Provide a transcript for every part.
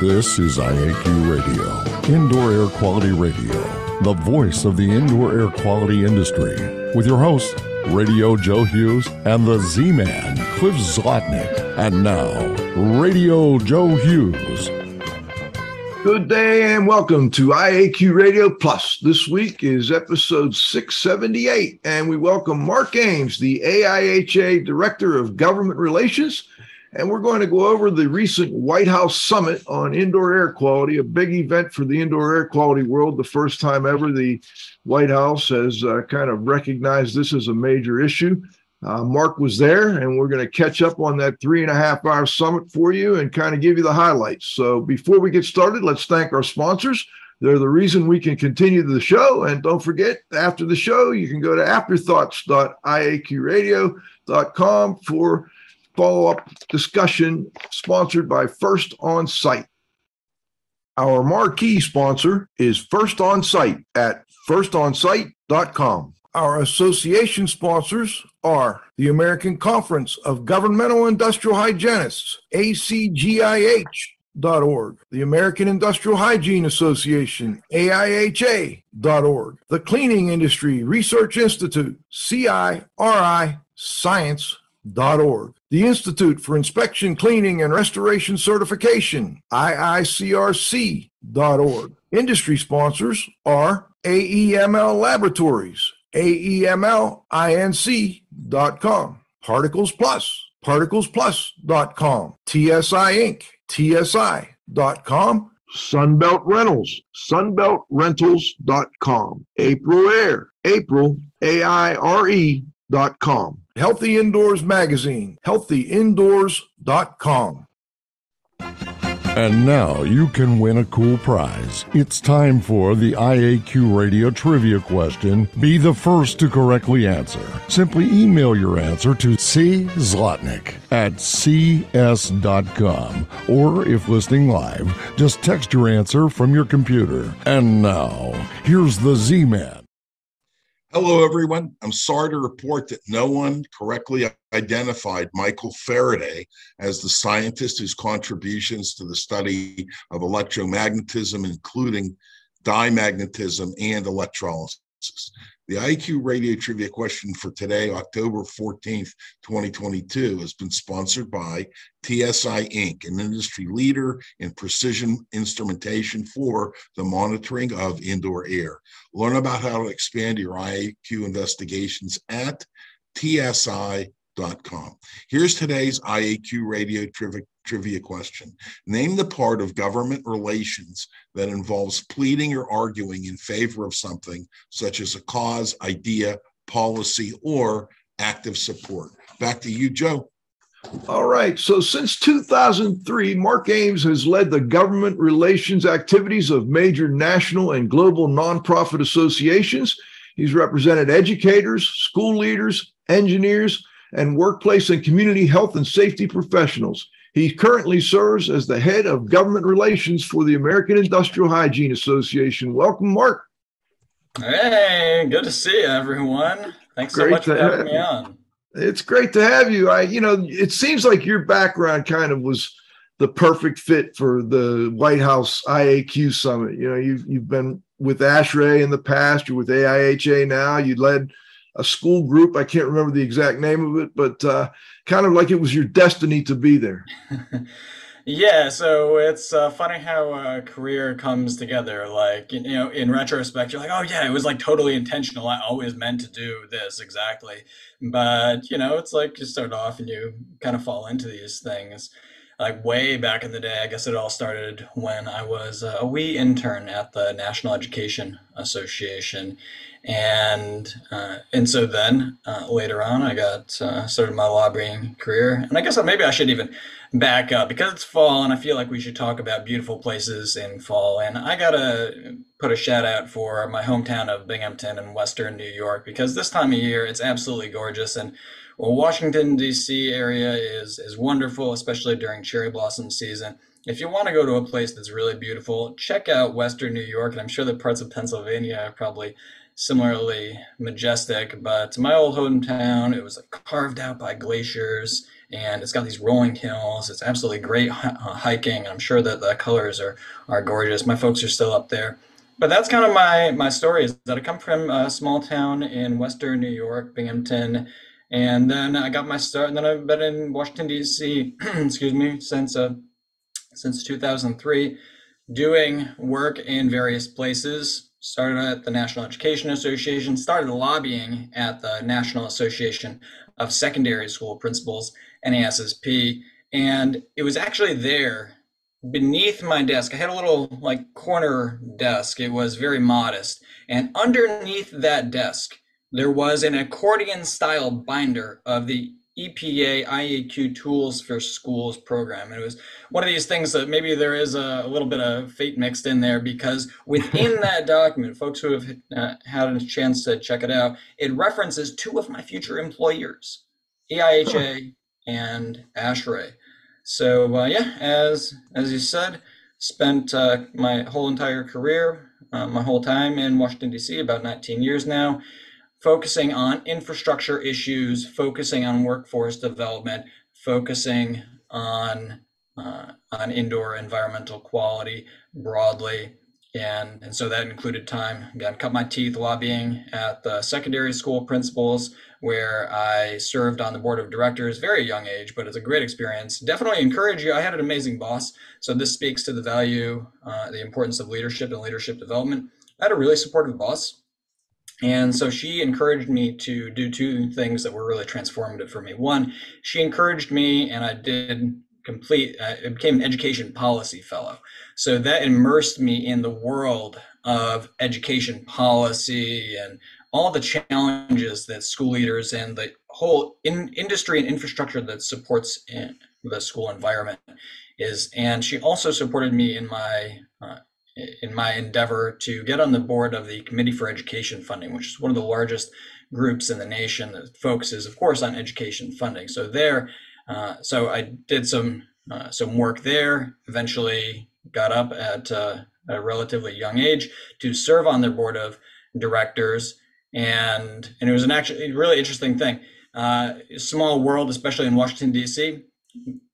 This is IAQ Radio, Indoor Air Quality Radio, the voice of the indoor air quality industry, with your hosts, Radio Joe Hughes and the Z Man, Cliff Zlotnick. And now, Radio Joe Hughes. Good day and welcome to IAQ Radio Plus. This week is episode 678, and we welcome Mark Ames, the AIHA Director of Government Relations and we're going to go over the recent White House Summit on indoor air quality, a big event for the indoor air quality world. The first time ever the White House has uh, kind of recognized this as a major issue. Uh, Mark was there, and we're going to catch up on that three and a half hour summit for you and kind of give you the highlights. So before we get started, let's thank our sponsors. They're the reason we can continue the show. And don't forget, after the show, you can go to afterthoughts.iaqradio.com for follow up discussion sponsored by First On Site. Our marquee sponsor is First On Site at firstonsite.com. Our association sponsors are the American Conference of Governmental Industrial Hygienists, ACGIH.org, the American Industrial Hygiene Association, AIHA.org, the Cleaning Industry Research Institute, CIRI Science org. The Institute for Inspection, Cleaning, and Restoration Certification, IICRC.org. Industry sponsors are AEML Laboratories, AEMLINC.com, Particles Plus, ParticlesPlus.com, TSI Inc., TSI.com, Sunbelt Rentals, sunbeltrentals.com, Aprilaire, April, A-I-R-E dot com. Healthy Indoors Magazine, healthyindoors.com. And now you can win a cool prize. It's time for the IAQ Radio Trivia question. Be the first to correctly answer. Simply email your answer to C. Zlotnick at cs.com. Or if listening live, just text your answer from your computer. And now, here's the Z Man. Hello, everyone. I'm sorry to report that no one correctly identified Michael Faraday as the scientist whose contributions to the study of electromagnetism, including diamagnetism and electrolysis. The IAQ radio trivia question for today, October 14th, 2022, has been sponsored by TSI Inc., an industry leader in precision instrumentation for the monitoring of indoor air. Learn about how to expand your IAQ investigations at tsi.com. Here's today's IAQ radio trivia, trivia question. Name the part of government relations that involves pleading or arguing in favor of something, such as a cause, idea, policy, or active support. Back to you, Joe. All right. So since 2003, Mark Ames has led the government relations activities of major national and global nonprofit associations. He's represented educators, school leaders, engineers, and workplace and community health and safety professionals. He currently serves as the head of government relations for the American Industrial Hygiene Association. Welcome, Mark. Hey, good to see you, everyone. Thanks great so much for having me on. It's great to have you. I, you know, it seems like your background kind of was the perfect fit for the White House IAQ summit. You know, you've you've been with ASHRAE in the past. You're with AIHA now. You led a school group. I can't remember the exact name of it, but uh, kind of like it was your destiny to be there. yeah, so it's uh, funny how a career comes together. Like, you know, in retrospect, you're like, oh, yeah, it was like totally intentional. I always meant to do this exactly. But, you know, it's like you start off and you kind of fall into these things like way back in the day. I guess it all started when I was a wee intern at the National Education Association, and uh, and so then uh, later on I got uh, started my lobbying career, and I guess maybe I should even back up because it's fall, and I feel like we should talk about beautiful places in fall, and I gotta put a shout out for my hometown of Binghamton in Western New York because this time of year it's absolutely gorgeous and. Well, Washington D.C. area is is wonderful, especially during cherry blossom season. If you want to go to a place that's really beautiful, check out Western New York, and I'm sure that parts of Pennsylvania are probably similarly majestic. But my old hometown, it was like carved out by glaciers and it's got these rolling hills. It's absolutely great uh, hiking. I'm sure that the colors are, are gorgeous. My folks are still up there. But that's kind of my, my story is that I come from a small town in Western New York, Binghamton. And then I got my start, and then I've been in Washington, D.C., excuse me, since, uh, since 2003, doing work in various places started at the National Education Association, started lobbying at the National Association of Secondary School Principals, NASSP. And it was actually there beneath my desk. I had a little like corner desk. It was very modest. And underneath that desk, there was an accordion style binder of the EPA IAQ Tools for Schools program. And it was one of these things that maybe there is a, a little bit of fate mixed in there because within that document, folks who have uh, had a chance to check it out, it references two of my future employers, AIHA and ASHRAE. So uh, yeah, as as you said, spent uh, my whole entire career, uh, my whole time in Washington D.C., about 19 years now focusing on infrastructure issues, focusing on workforce development, focusing on uh, on indoor environmental quality broadly. And, and so that included time, again, cut my teeth lobbying at the secondary school principals, where I served on the board of directors, very young age, but it's a great experience. Definitely encourage you. I had an amazing boss. So this speaks to the value, uh, the importance of leadership and leadership development. I had a really supportive boss and so she encouraged me to do two things that were really transformative for me. One, she encouraged me, and I did complete, uh, I became an education policy fellow. So that immersed me in the world of education policy and all the challenges that school leaders and the whole in, industry and infrastructure that supports the school environment is. And she also supported me in my uh, in my endeavor to get on the board of the Committee for Education Funding, which is one of the largest groups in the nation that focuses, of course, on education funding. So there, uh, so I did some uh, some work there. Eventually, got up at uh, a relatively young age to serve on their board of directors, and and it was an actually really interesting thing. Uh, small world, especially in Washington D.C.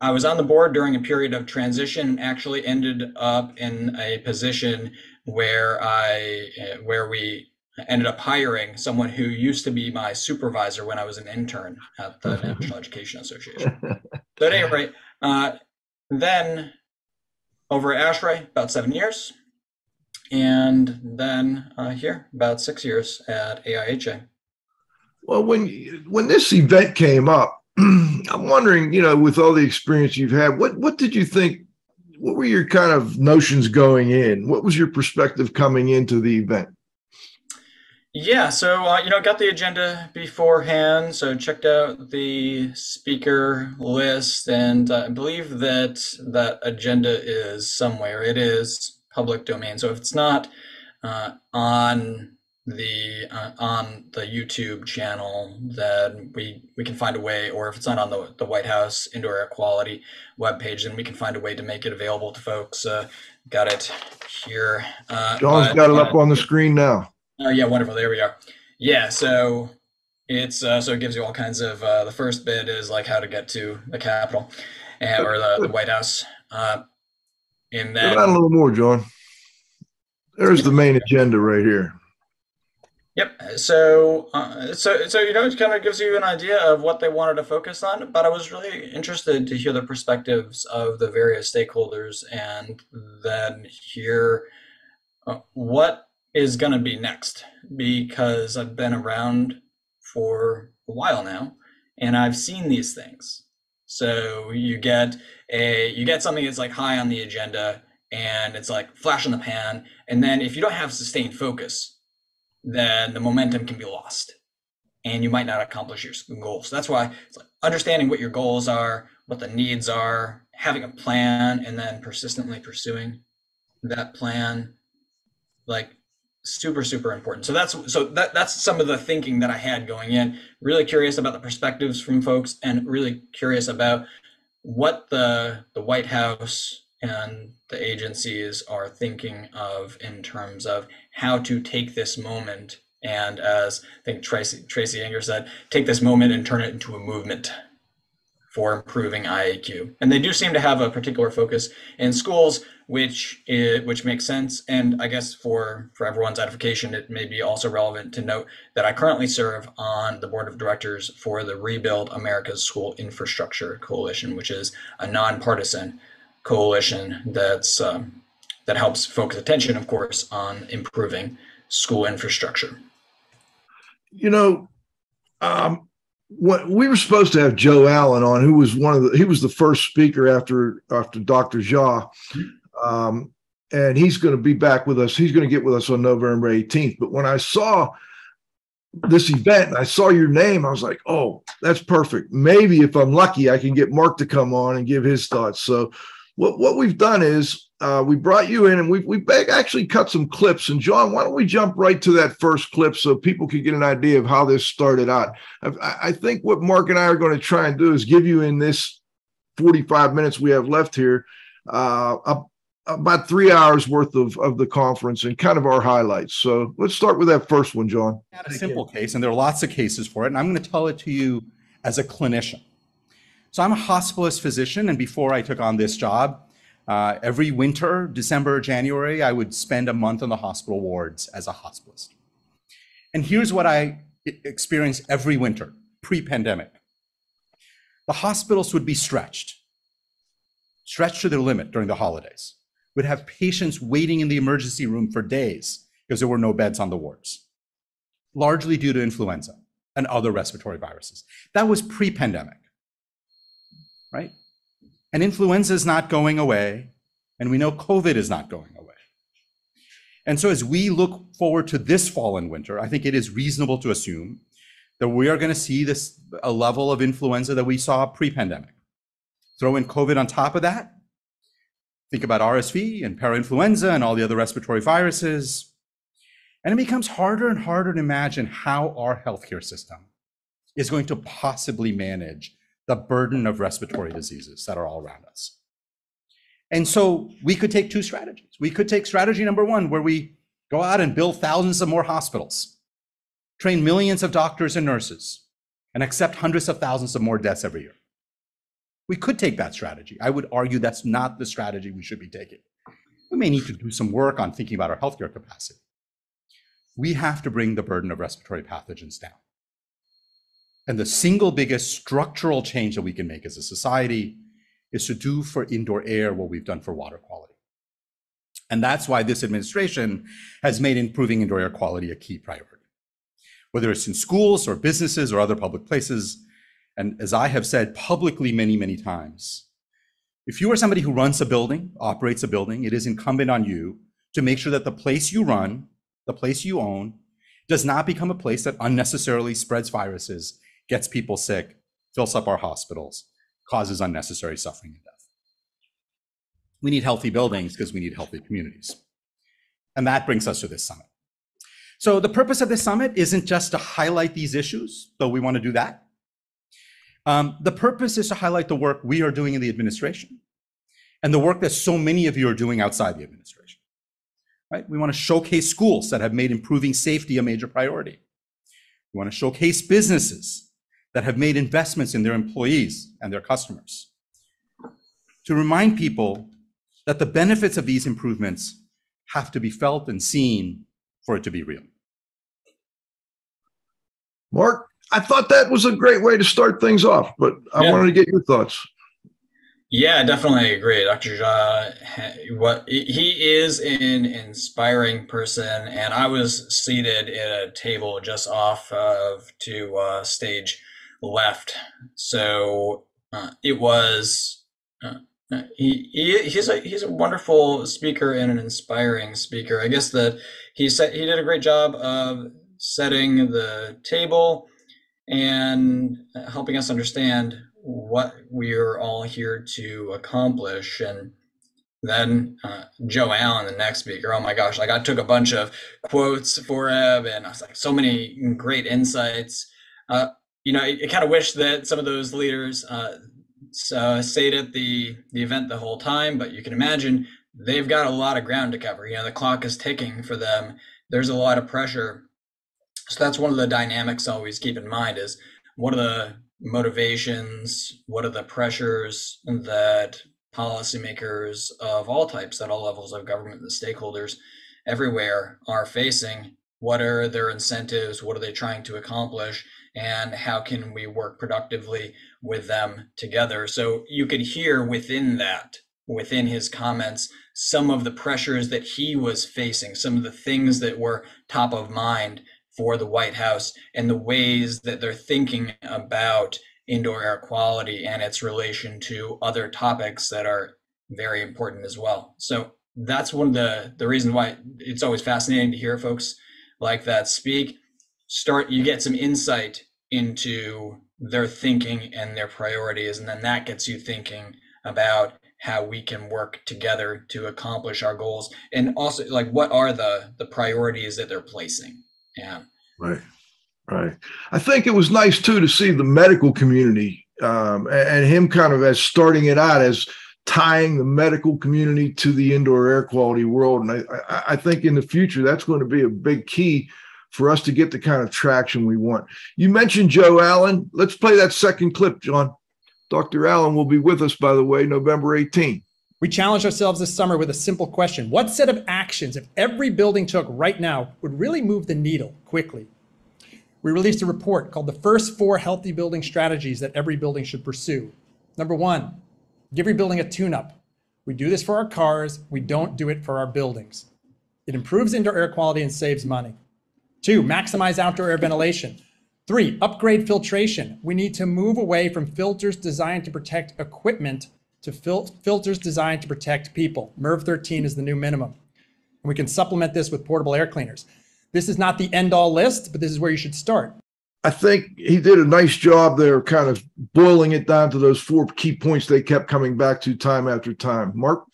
I was on the board during a period of transition and actually ended up in a position where I where we ended up hiring someone who used to be my supervisor when I was an intern at the National Education Association. So at any rate, uh, then over at ASHRAE, about seven years, and then uh, here about six years at AIHA. Well, when when this event came up, I'm wondering, you know, with all the experience you've had, what what did you think? What were your kind of notions going in? What was your perspective coming into the event? Yeah, so uh, you know, got the agenda beforehand, so checked out the speaker list, and uh, I believe that that agenda is somewhere. It is public domain, so if it's not uh, on the uh, on the YouTube channel that we we can find a way, or if it's not on the the White House indoor air quality webpage, then we can find a way to make it available to folks. Uh, got it here. Uh, John's but, got it up uh, on the screen now. Oh yeah, wonderful. There we are. Yeah, so it's uh, so it gives you all kinds of uh, the first bit is like how to get to the Capitol and, or the, the White House. Uh, in that, a little more, John. There's the main agenda right here. Yep. So, uh, so, so you know, it kind of gives you an idea of what they wanted to focus on. But I was really interested to hear the perspectives of the various stakeholders, and then hear uh, what is going to be next. Because I've been around for a while now, and I've seen these things. So you get a you get something that's like high on the agenda, and it's like flash in the pan, and then if you don't have sustained focus then the momentum can be lost and you might not accomplish your goals. So that's why it's like understanding what your goals are, what the needs are, having a plan, and then persistently pursuing that plan, like super super important. So that's so that that's some of the thinking that I had going in. Really curious about the perspectives from folks, and really curious about what the the White House and the agencies are thinking of in terms of how to take this moment And as I think Tracy, Tracy Enger said, take this moment and turn it into a movement for improving IAQ. And they do seem to have a particular focus in schools, which is, which makes sense. And I guess for for everyone's edification, it may be also relevant to note that I currently serve on the board of directors for the Rebuild America's School Infrastructure Coalition, which is a nonpartisan coalition that's um, that helps focus attention, of course, on improving school infrastructure. You know, um, what we were supposed to have Joe Allen on, who was one of the he was the first speaker after after Dr. Jha. Um, and he's going to be back with us. He's going to get with us on November 18th. But when I saw this event and I saw your name, I was like, oh, that's perfect. Maybe if I'm lucky, I can get Mark to come on and give his thoughts. So what, what we've done is uh, we brought you in and we've, we've actually cut some clips. And John, why don't we jump right to that first clip so people can get an idea of how this started out? I, I think what Mark and I are going to try and do is give you in this 45 minutes we have left here uh, a, about three hours worth of, of the conference and kind of our highlights. So let's start with that first one, John. a simple case, and there are lots of cases for it. And I'm going to tell it to you as a clinician. So I'm a hospitalist physician, and before I took on this job, uh, every winter, December, January, I would spend a month on the hospital wards as a hospitalist. And here's what I experienced every winter pre-pandemic. The hospitals would be stretched, stretched to their limit during the holidays. Would have patients waiting in the emergency room for days because there were no beds on the wards, largely due to influenza and other respiratory viruses. That was pre-pandemic right? And influenza is not going away, and we know COVID is not going away. And so, as we look forward to this fall and winter, I think it is reasonable to assume that we are going to see this a level of influenza that we saw pre-pandemic. Throw in COVID on top of that. Think about RSV and parainfluenza and all the other respiratory viruses. And it becomes harder and harder to imagine how our healthcare system is going to possibly manage the burden of respiratory diseases that are all around us. And so we could take two strategies. We could take strategy number one, where we go out and build thousands of more hospitals, train millions of doctors and nurses, and accept hundreds of thousands of more deaths every year. We could take that strategy. I would argue that's not the strategy we should be taking. We may need to do some work on thinking about our healthcare capacity. We have to bring the burden of respiratory pathogens down. And the single biggest structural change that we can make as a society is to do for indoor air what we've done for water quality. And that's why this administration has made improving indoor air quality a key priority. Whether it's in schools or businesses or other public places, and as I have said publicly many, many times, if you are somebody who runs a building, operates a building, it is incumbent on you to make sure that the place you run, the place you own, does not become a place that unnecessarily spreads viruses gets people sick, fills up our hospitals, causes unnecessary suffering and death. We need healthy buildings because we need healthy communities. And that brings us to this summit. So the purpose of this summit isn't just to highlight these issues, though we want to do that. Um, the purpose is to highlight the work we are doing in the administration and the work that so many of you are doing outside the administration. Right? We want to showcase schools that have made improving safety a major priority. We want to showcase businesses that have made investments in their employees and their customers. To remind people that the benefits of these improvements have to be felt and seen for it to be real. Mark, I thought that was a great way to start things off, but I yeah. wanted to get your thoughts. Yeah, definitely agree. Dr. Jha, what he is an inspiring person, and I was seated at a table just off of to uh, stage left. So uh, it was uh, uh, he, he he's a he's a wonderful speaker and an inspiring speaker. I guess that he said he did a great job of setting the table and helping us understand what we're all here to accomplish and then uh, Joe Allen, the next speaker. Oh my gosh! Like I took a bunch of quotes for him, and I was like, so many great insights. Uh, you know, I, I kind of wish that some of those leaders uh, uh, stayed at the the event the whole time, but you can imagine they've got a lot of ground to cover. You know, the clock is ticking for them. There's a lot of pressure So that's one of the dynamics to always keep in mind is what are the motivations, what are the pressures that policymakers of all types at all levels of government, the stakeholders everywhere are facing. What are their incentives? What are they trying to accomplish? And how can we work productively with them together? So you could hear within that, within his comments, some of the pressures that he was facing, some of the things that were top of mind for the White House, and the ways that they're thinking about indoor air quality and its relation to other topics that are very important as well. So that's one of the the reasons why it's always fascinating to hear folks like that speak. Start you get some insight into their thinking and their priorities, and then that gets you thinking about how we can work together to accomplish our goals. And also like what are the the priorities that they're placing? Yeah. Right. Right. I think it was nice too to see the medical community um, and him kind of as starting it out as tying the medical community to the indoor air quality world. And I, I think in the future that's going to be a big key for us to get the kind of traction we want you mentioned joe allen let's play that second clip john Dr. Allen will be with us, by the way, November 18. We challenged ourselves this summer with a simple question What set of actions, if every building took right now, would really move the needle quickly? We released a report called The First Four Healthy Building Strategies That Every Building Should Pursue. Number one, give your building a tune up. We do this for our cars, we don't do it for our buildings. It improves indoor air quality and saves money. Two, maximize outdoor air ventilation. Three, upgrade filtration. We need to move away from filters designed to protect equipment to fil- filters designed to protect people. MERV 13 is the new minimum. And we can supplement this with portable air cleaners. This is not the end all list, but this is where you should start. I think he did a nice job there, kind of boiling it down to those four key points they kept coming back to time after time. Mark?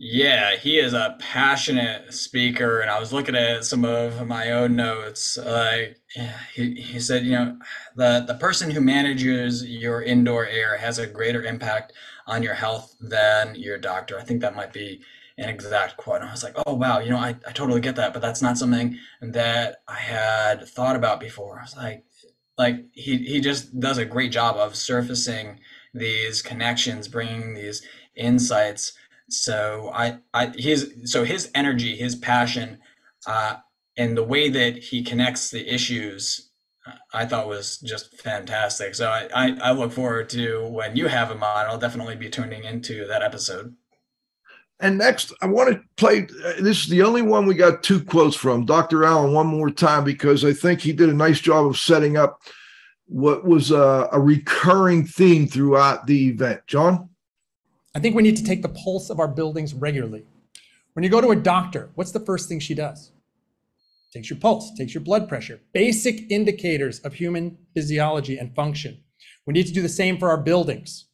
Yeah, he is a passionate speaker, and I was looking at some of my own notes. Like he, he said, you know, the the person who manages your indoor air has a greater impact on your health than your doctor. I think that might be an exact quote. And I was like, oh wow, you know, I, I totally get that, but that's not something that I had thought about before. I was like, like he he just does a great job of surfacing these connections, bringing these insights so I, I his so his energy, his passion, uh, and the way that he connects the issues, I thought was just fantastic. So I, I, I look forward to when you have him on. I'll definitely be tuning into that episode. And next, I want to play. Uh, this is the only one we got two quotes from Dr. Allen one more time because I think he did a nice job of setting up what was a, a recurring theme throughout the event. John? I think we need to take the pulse of our buildings regularly. When you go to a doctor, what's the first thing she does? Takes your pulse, takes your blood pressure, basic indicators of human physiology and function. We need to do the same for our buildings.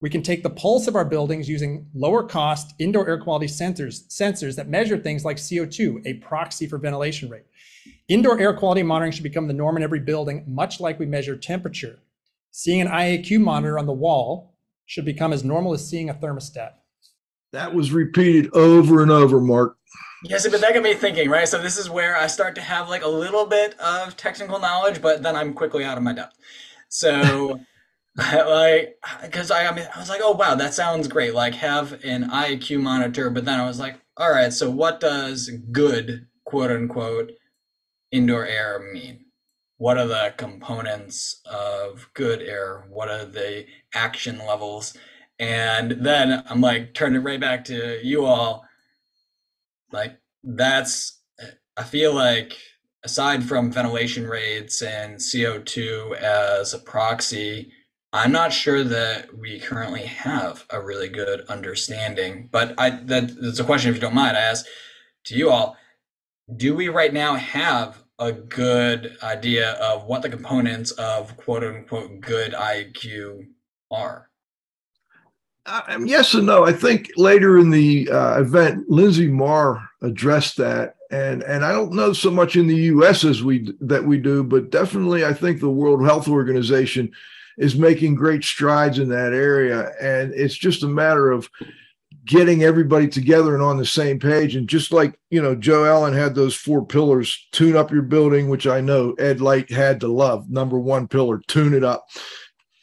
We can take the pulse of our buildings using lower cost indoor air quality sensors, sensors that measure things like CO2, a proxy for ventilation rate. Indoor air quality monitoring should become the norm in every building, much like we measure temperature. Seeing an IAQ monitor on the wall should become as normal as seeing a thermostat. That was repeated over and over, Mark. Yes, but that got me thinking, right? So this is where I start to have like a little bit of technical knowledge, but then I'm quickly out of my depth. So, like, because I, I mean, I was like, oh wow, that sounds great. Like, have an IAQ monitor, but then I was like, all right, so what does good, quote unquote, indoor air mean? what are the components of good air? What are the action levels? And then I'm like, turn it right back to you all. Like, that's, I feel like aside from ventilation rates and CO2 as a proxy, I'm not sure that we currently have a really good understanding. But I that, that's a question, if you don't mind, I ask to you all. Do we right now have a good idea of what the components of quote unquote good IAQ are? Uh, yes and no. I think later in the uh, event, Linsey Marr addressed that, and and I don't know so much in the U.S. as we that we do, but definitely I think the World Health Organization is making great strides in that area, and it's just a matter of getting everybody together and on the same page. And just like, you know, Joe Allen had those four pillars tune up your building, which I know Ed Light had to love. Number one pillar, tune it up,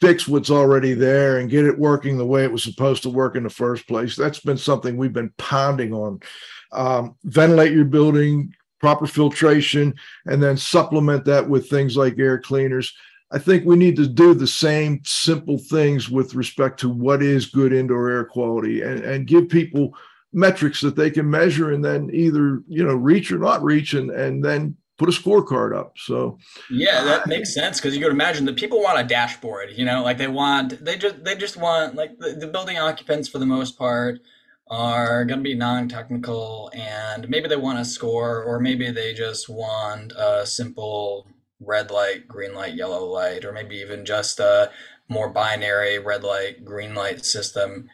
fix what's already there and get it working the way it was supposed to work in the first place. That's been something we've been pounding on. Um, ventilate your building, proper filtration, and then supplement that with things like air cleaners. I think we need to do the same simple things with respect to what is good indoor air quality and, and give people metrics that they can measure and then either, you know, reach or not reach and, and then put a scorecard up. So yeah, that makes sense because you could imagine that people want a dashboard, you know, like they want, they just, they just want like the, the building occupants for the most part are going to be non-technical and maybe they want a score or maybe they just want a simple red light, green light, yellow light, or maybe even just a more binary red light, green light system.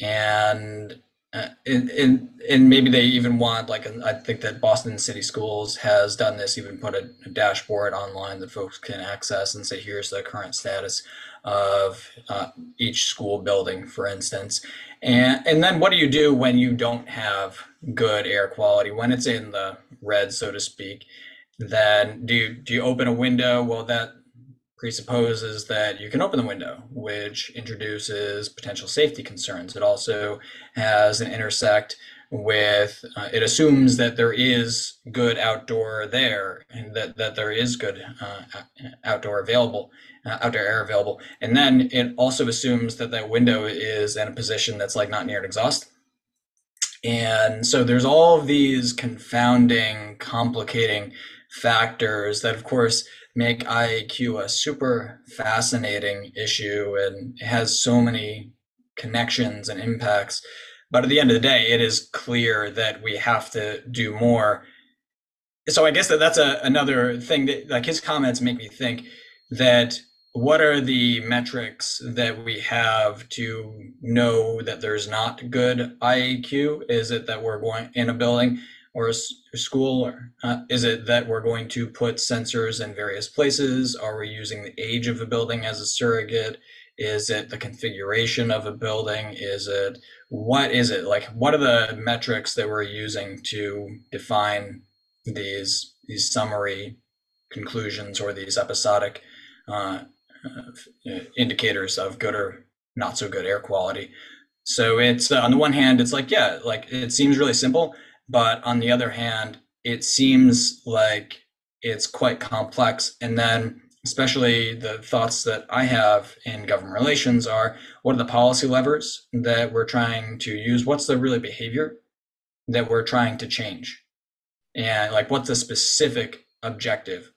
And uh, and, and, and maybe they even want like I think that Boston City Schools has done this, even put a, a, dashboard online that folks can access and say, here's the current status of uh, each school building, for instance. And and then what do you do when you don't have good air quality when it's in the red, so to speak? then do you, do you open a window? Well, that presupposes that you can open the window, which introduces potential safety concerns. It also has an intersect with, uh, it assumes that there is good outdoor there and that, that there is good uh, outdoor available, uh, outdoor air available. And then it also assumes that that window is in a position that's like not near an exhaust. And so there's all of these confounding, complicating factors that, of course, make IAQ a super fascinating issue and has so many connections and impacts. But at the end of the day, it is clear that we have to do more. So I guess that that's a, another thing that like his comments make me think that what are the metrics that we have to know that there's not good IAQ? Is it that we're going in a building or a, school? Or uh, is it that we're going to put sensors in various places? Are we using the age of a building as a surrogate? Is it the configuration of a building? Is it what is it like? What are the metrics that we're using to define these these summary conclusions or these episodic uh, uh, indicators of good or not so good air quality? So it's uh, on the one hand, it's like yeah, like it seems really simple, but on the other hand, it seems like it's quite complex. And then, especially the thoughts that I have in government relations are what are the policy levers that we're trying to use? What's the really behavior that we're trying to change? And like, what's the specific objective?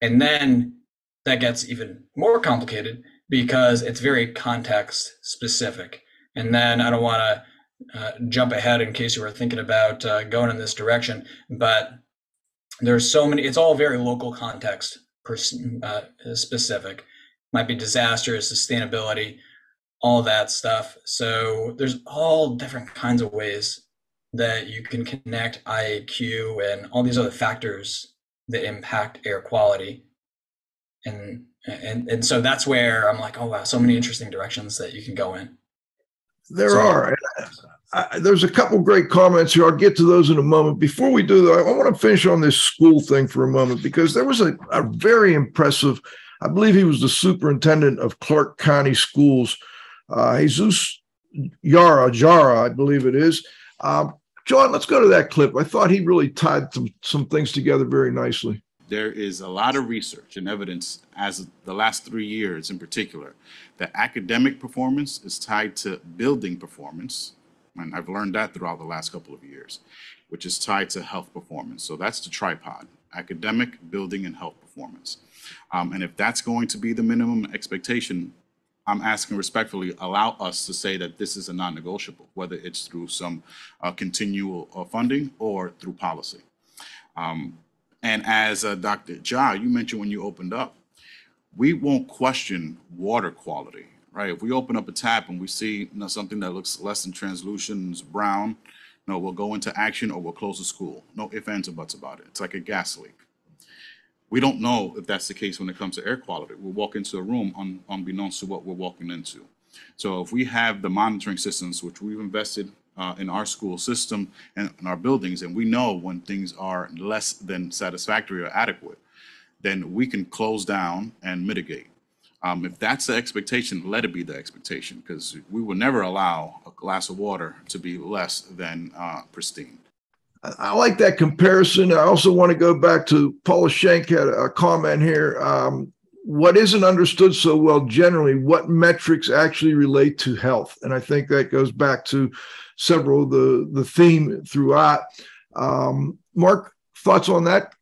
And then that gets even more complicated because it's very context specific. And then I don't want to uh, jump ahead in case you were thinking about uh, going in this direction, but there's so many. It's all very local context uh, specific. Might be disasters, sustainability, all that stuff. So there's all different kinds of ways that you can connect IAQ and all these other factors that impact air quality. And and and so that's where I'm like, oh wow, so many interesting directions that you can go in. There so, are. I, there's a couple great comments here. I'll get to those in a moment. Before we do that, I want to finish on this school thing for a moment because there was a, a very impressive, I believe he was the superintendent of Clark County Schools, uh, Jesus Yara, Jara, I believe it is. Um, John, let's go to that clip. I thought he really tied some, some things together very nicely there is a lot of research and evidence as the last three years in particular that academic performance is tied to building performance and i've learned that throughout the last couple of years which is tied to health performance. So that's the tripod academic building and health performance. Um, and if that's going to be the minimum expectation i'm asking respectfully allow us to say that this is a non-negotiable whether it's through some uh, continual uh, funding or through policy. Um, and as uh, Dr. Jha, you mentioned when you opened up, we won't question water quality, right? If we open up a tap and we see you know, something that looks less than translucent, brown, no, we'll go into action or we'll close the school. No ifs, ands, or buts about it. It's like a gas leak. We don't know if that's the case when it comes to air quality. We'll walk into a room un, unbeknownst to what we're walking into. So if we have the monitoring systems, which we've invested uh, in our school system and in our buildings, and we know when things are less than satisfactory or adequate, then we can close down and mitigate. Um, if that's the expectation, let it be the expectation, because we will never allow a glass of water to be less than uh, pristine. I like that comparison. I also want to go back to Paula Schenk had a comment here. Um, what isn't understood so well generally, what metrics actually relate to health? And I think that goes back to several of the, the theme throughout. Um, Mark, thoughts on that?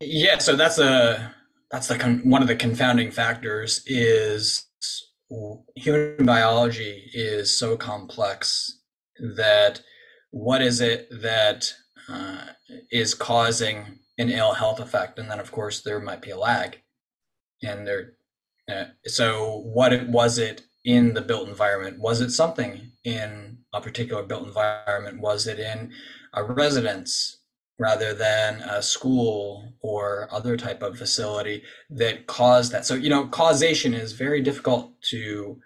Yeah, so that's a that's the con- one of the confounding factors is human biology is so complex that what is it that uh, is causing an ill health effect? And then of course there might be a lag and there. Uh, so what it was it in the built environment? Was it something in a particular built environment? Was it in a residence rather than a school or other type of facility that caused that. So, you know, causation is very difficult to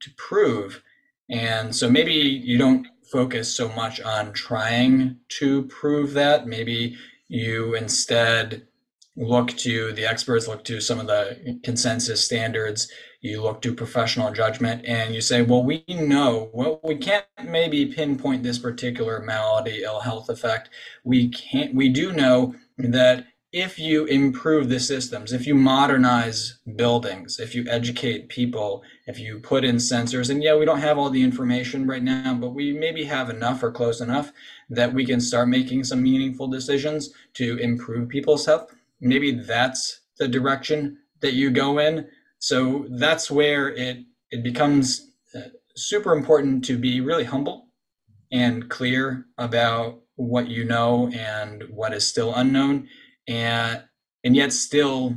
to prove. And so maybe you don't focus so much on trying to prove that. Maybe you instead look to the experts, look to some of the consensus standards you look to professional judgment and you say, well, we know, well, we can't maybe pinpoint this particular malady, ill health effect. We can't, we do know that if you improve the systems, if you modernize buildings, if you educate people, if you put in sensors, and yeah, we don't have all the information right now, but we maybe have enough or close enough that we can start making some meaningful decisions to improve people's health. Maybe that's the direction that you go in. So that's where it it becomes uh, super important to be really humble and clear about what you know and what is still unknown and and yet still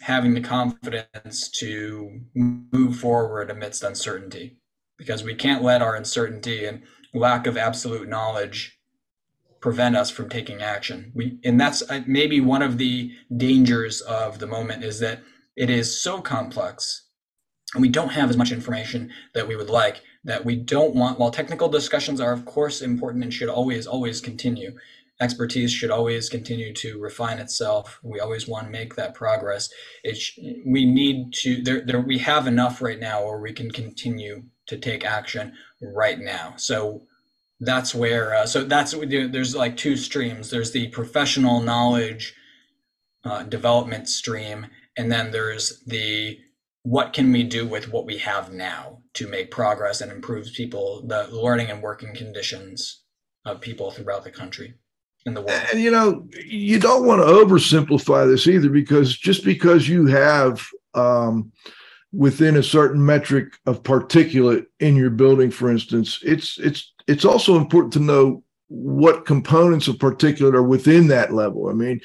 having the confidence to move forward amidst uncertainty because we can't let our uncertainty and lack of absolute knowledge prevent us from taking action. We and that's uh, maybe one of the dangers of the moment is that it is so complex and we don't have as much information that we would like that we don't want while technical discussions are of course important and should always always continue expertise should always continue to refine itself. We always want to make that progress. It sh- we need to there, there we have enough right now where we can continue to take action right now. So that's where uh, so that's what we do. There's like two streams. There's the professional knowledge uh, development stream and then there's the what can we do with what we have now to make progress and improve people the learning and working conditions of people throughout the country in the world. And you know you don't want to oversimplify this either because just because you have um, within a certain metric of particulate in your building for instance it's it's it's also important to know what components of particulate are within that level. I mean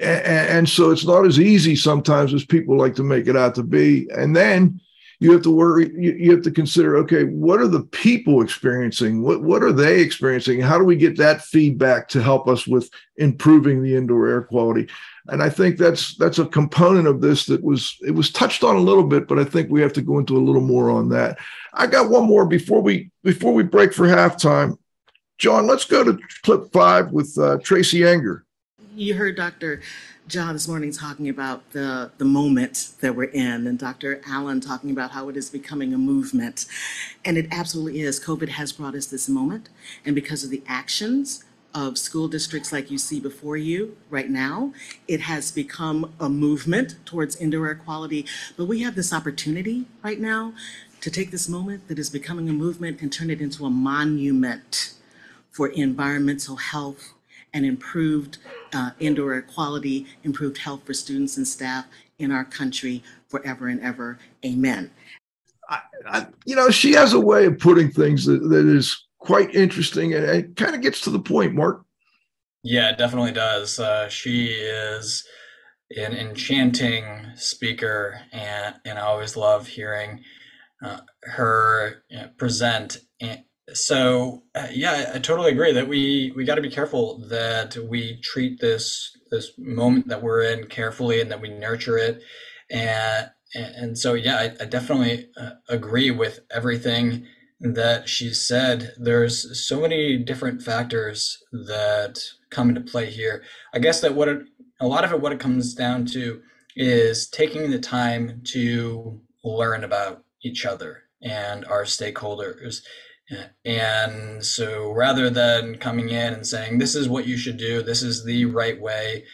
and, so it's not as easy sometimes as people like to make it out to be. And then you have to worry you, you, have to consider okay what are the people experiencing? What what are they experiencing? How do we get that feedback to help us with improving the indoor air quality and i think that's that's a component of this that was it was touched on a little bit but i think we have to go into a little more on that i got one more before we before we break for halftime john let's go to clip five with uh, tracy Enger. you heard Dr. Jha this morning talking about the, the moment that we're in, and Dr. Allen talking about how it is becoming a movement. And it absolutely is. COVID has brought us this moment. And because of the actions of school districts like you see before you right now, it has become a movement towards indoor air quality. But we have this opportunity right now to take this moment that is becoming a movement and turn it into a monument for environmental health and improved uh, indoor air quality, improved health for students and staff in our country forever and ever. Amen. I, I, you know, she has a way of putting things that, that is quite interesting and it kind of gets to the point, Mark. Yeah, it definitely does. Uh, she is an enchanting speaker, and, and I always love hearing uh, her you know, present. And, so uh, yeah, I totally agree that we we got to be careful that we treat this this moment that we're in carefully and that we nurture it, and and so yeah, I, I definitely uh, agree with everything that she said, there's so many different factors that come into play here. I guess that what it, a lot of it, what it comes down to is taking the time to learn about each other and our stakeholders. And so rather than coming in and saying, this is what you should do, this is the right way,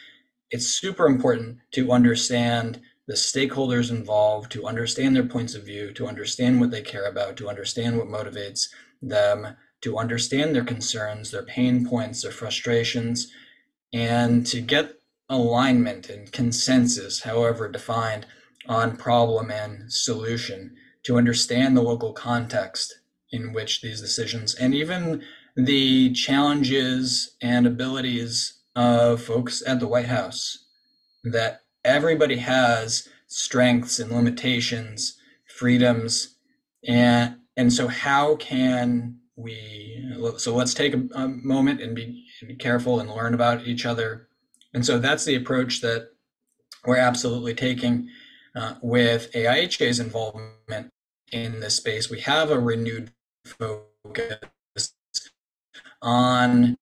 it's super important to understand the stakeholders involved, to understand their points of view, to understand what they care about, to understand what motivates them, to understand their concerns, their pain points, their frustrations, and to get alignment and consensus, however defined, on problem and solution, to understand the local context in which these decisions and even the challenges and abilities of folks at the White House that everybody has strengths and limitations, freedoms, and and so how can we? So let's take a, a moment and be, be careful and learn about each other. And so that's the approach that we're absolutely taking uh, with AIHA's involvement in this space. We have a renewed focus on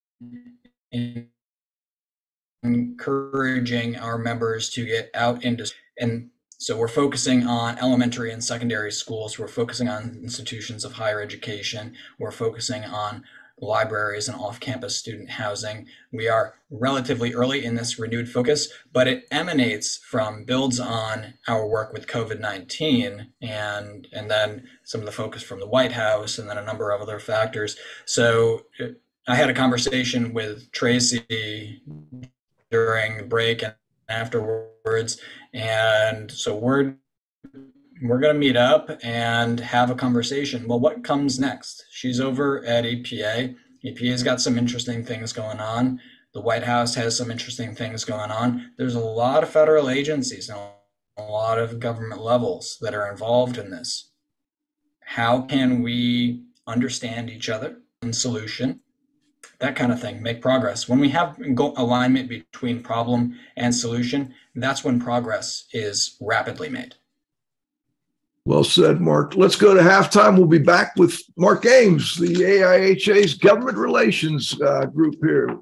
encouraging our members to get out into and so we're focusing on elementary and secondary schools. We're focusing on institutions of higher education. We're focusing on libraries and off-campus student housing. We are relatively early in this renewed focus but it emanates from builds on our work with covid-19 and and then some of the focus from the white house and then a number of other factors. So uh, I had a conversation with Tracy during the break and afterwards. And so we're we're going to meet up and have a conversation. Well, what comes next? She's over at EPA. EPA's got some interesting things going on. The White House has some interesting things going on. There's a lot of federal agencies and a lot of government levels that are involved in this. How can we understand each other and solution that kind of thing, make progress. When we have alignment between problem and solution, that's when progress is rapidly made. Well said, Mark. Let's go to halftime. We'll be back with Mark Ames, the AIHA's government relations uh, group here.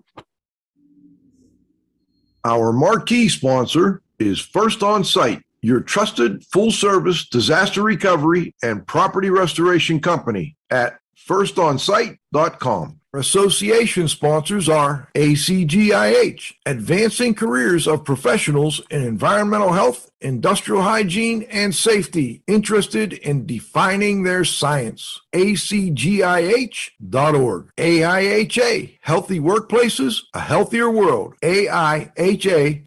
Our marquee sponsor is First On Site, your trusted full service disaster recovery and property restoration company at firstonsite.com. Association sponsors are ACGIH, Advancing Careers of Professionals in Environmental Health, Industrial Hygiene, and Safety, interested in defining their science. ACGIH.org. AIHA, Healthy Workplaces, A Healthier World. AIHA.org.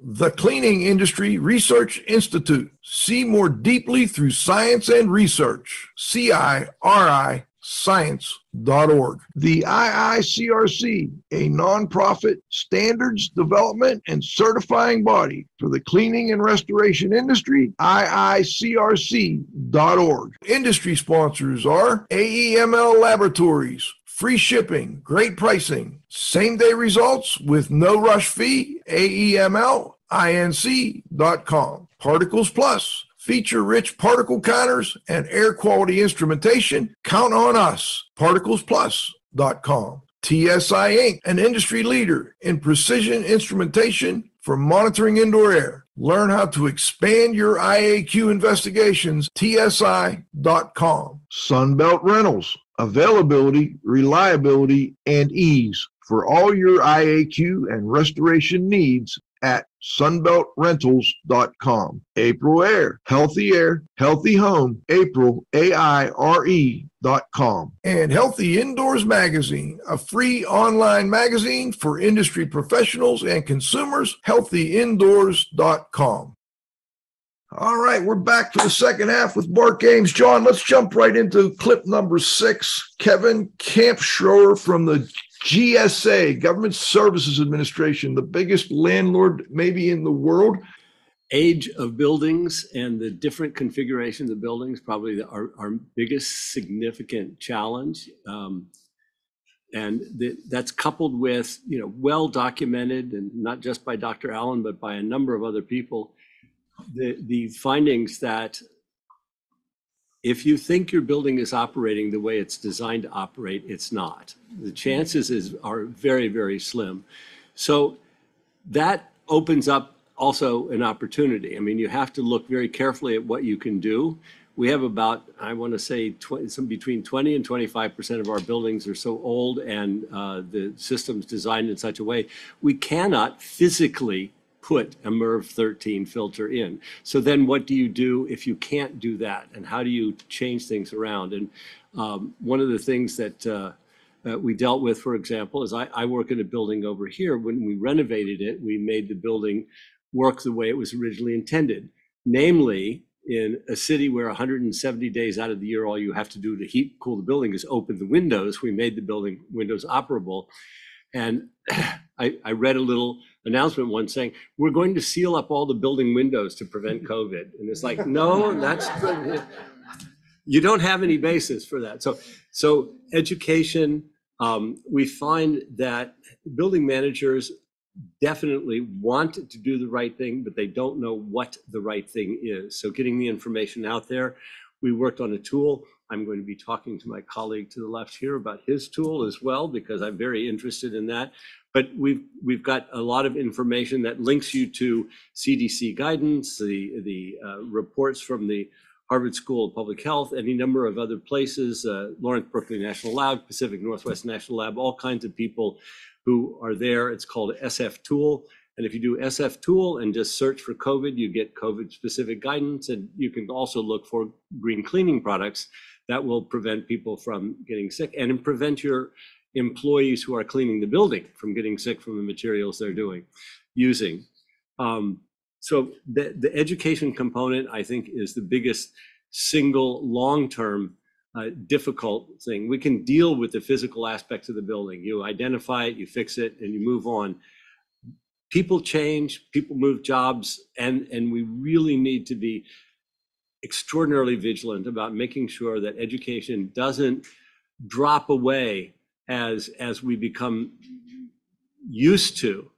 The Cleaning Industry Research Institute. See more deeply through science and research. CIRI science.org. The IICRC, a nonprofit standards development and certifying body for the cleaning and restoration industry, IICRC.org. Industry sponsors are AEML Laboratories, free shipping, great pricing, same day results with no rush fee, AEMLINC.com. Particles Plus, feature rich particle counters, and air quality instrumentation, count on us. ParticlesPlus.com. TSI Inc., an industry leader in precision instrumentation for monitoring indoor air. Learn how to expand your IAQ investigations. TSI.com. Sunbelt Rentals, availability, reliability, and ease for all your IAQ and restoration needs at sunbeltrentals.com. Aprilaire, healthy air, healthy home, April, A-I-R-E dot com. And Healthy Indoors Magazine, a free online magazine for industry professionals and consumers, healthyindoors.com. All right, we're back for the second half with Mark Ames. John, let's jump right into clip number six. Kevin Kampschroer from the GSA, Government Services Administration, the biggest landlord maybe in the world. Age of buildings and the different configurations of buildings, probably our, our biggest significant challenge. Um, and the, that's coupled with, you know, well documented and not just by Dr. Allen, but by a number of other people, the, the findings that if you think your building is operating the way it's designed to operate, it's not. The chances is, are very, very slim. So that opens up also an opportunity. I mean, you have to look very carefully at what you can do. We have about, I want to say, 20, some between 20 and 25% of our buildings are so old and uh, the system's designed in such a way, we cannot physically put a MERV 13 filter in. So then what do you do if you can't do that? And how do you change things around? And um, one of the things that uh, uh, we dealt with, for example, is I, I work in a building over here. When we renovated it, we made the building work the way it was originally intended. Namely, in a city where 170 days out of the year, all you have to do to heat cool the building is open the windows. We made the building windows operable. And I, I read a little announcement once saying, we're going to seal up all the building windows to prevent COVID. And it's like, no, that's, you don't have any basis for that. So, so education, um, we find that building managers definitely want to do the right thing, but they don't know what the right thing is. So getting the information out there, we worked on a tool. I'm going to be talking to my colleague to the left here about his tool as well, because I'm very interested in that. But we've we've got a lot of information that links you to CDC guidance, the the uh, reports from the Harvard School of Public Health, any number of other places, uh, Lawrence Berkeley National Lab, Pacific Northwest National Lab, all kinds of people who are there. It's called SF Tool. And if you do SF Tool and just search for COVID, you get COVID specific guidance. And you can also look for green cleaning products that will prevent people from getting sick and prevent your employees who are cleaning the building from getting sick from the materials they're doing, using. Um, so the, the education component, I think, is the biggest single long-term uh, difficult thing. We can deal with the physical aspects of the building. You identify it, you fix it, and you move on. People change, people move jobs, and, and we really need to be extraordinarily vigilant about making sure that education doesn't drop away as as we become used to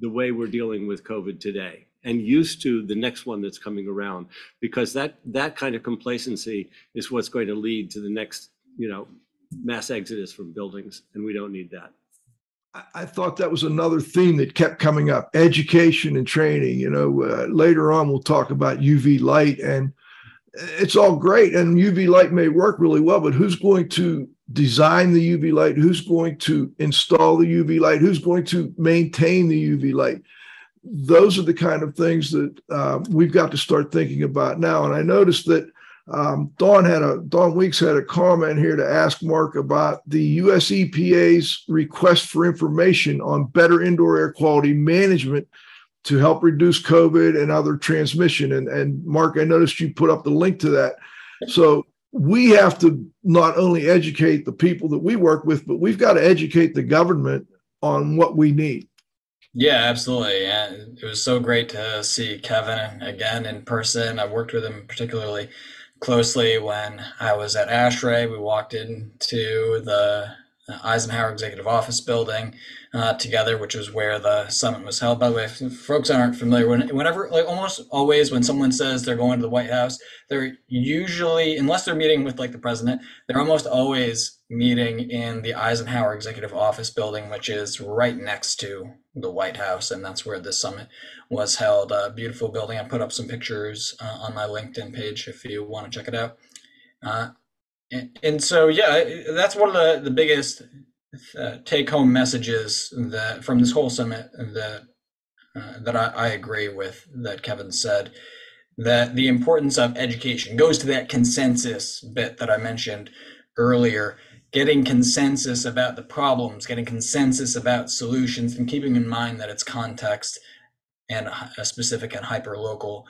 the way we're dealing with COVID today and used to the next one that's coming around because that that kind of complacency is what's going to lead to the next you know mass exodus from buildings and we don't need that I thought that was another theme that kept coming up education and training. You know, uh, later on, we'll talk about UV light, and it's all great. And UV light may work really well, but who's going to design the UV light, who's going to install the UV light, who's going to maintain the UV light. Those are the kind of things that uh, we've got to start thinking about now. And I noticed that um, Dawn had a Dawn Weeks had a comment here to ask Mark about the U.S. EPA's request for information on better indoor air quality management to help reduce COVID and other transmission. And, and Mark, I noticed you put up the link to that. So we have to not only educate the people that we work with, but we've got to educate the government on what we need. Yeah, absolutely. And it was so great to see Kevin again in person. I worked with him particularly closely when I was at ASHRAE. We walked into the Eisenhower Executive Office building uh, together, which was where the summit was held. By the way, if folks aren't familiar, when, whenever, like almost always, when someone says they're going to the White House, they're usually, unless they're meeting with like the president, they're almost always meeting in the Eisenhower Executive Office building, which is right next to the White House, and that's where this summit was held. A beautiful building. I put up some pictures uh, on my LinkedIn page if you want to check it out. Uh, and, so, yeah, that's one of the, the biggest uh, take home messages that from this whole summit that uh, that I, I, agree with that Kevin said that the importance of education goes to that consensus bit that I mentioned earlier. Getting consensus about the problems getting consensus about solutions and keeping in mind that it's context and a specific and hyper local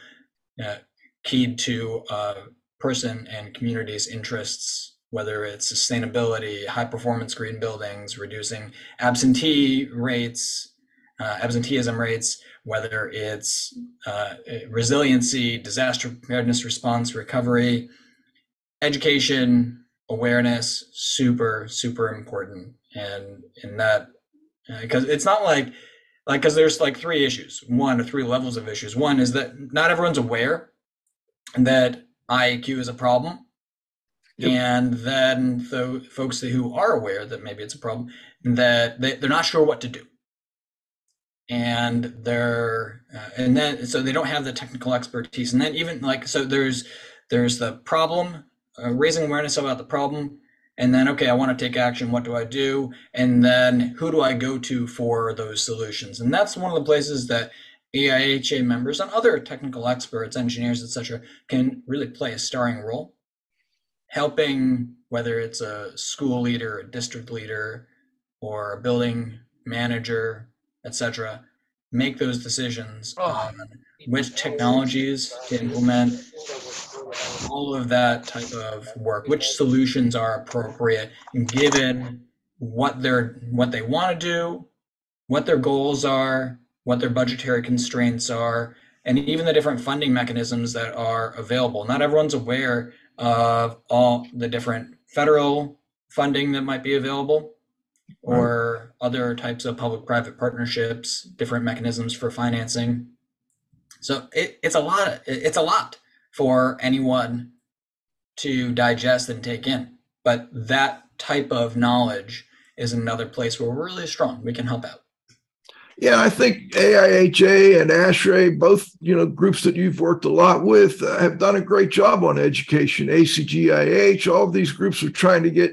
uh, keyed to a person and community's interests whether it's sustainability, high performance green buildings, reducing absentee rates, uh, absenteeism rates, whether it's uh, resiliency, disaster preparedness response, recovery, education, awareness, super, super important. And in that, because uh, it's not like, like, because there's like three issues, one or three levels of issues. One is that not everyone's aware that IAQ is a problem Yep. And then the folks who are aware that maybe it's a problem, that they, they're not sure what to do. And they're, uh, and then, so they don't have the technical expertise. And then even like, so there's, there's the problem, uh, raising awareness about the problem. And then, okay, I want to take action. What do I do? And then who do I go to for those solutions? And that's one of the places that AIHA members and other technical experts, engineers, etc., can really play a starring role helping whether it's a school leader, a district leader, or a building manager, etc., make those decisions oh. on which technologies to implement, all of that type of work, which solutions are appropriate given what they're what they want to do, what their goals are, what their budgetary constraints are, and even the different funding mechanisms that are available. Not everyone's aware of all the different federal funding that might be available or other types of public-private partnerships, different mechanisms for financing. So it, it's a lot. It's a lot for anyone to digest and take in. But that type of knowledge is another place where we're really strong. We can help out. Yeah, I think AIHA and ASHRAE, both you know groups that you've worked a lot with, uh, have done a great job on education. ACGIH, all of these groups are trying to get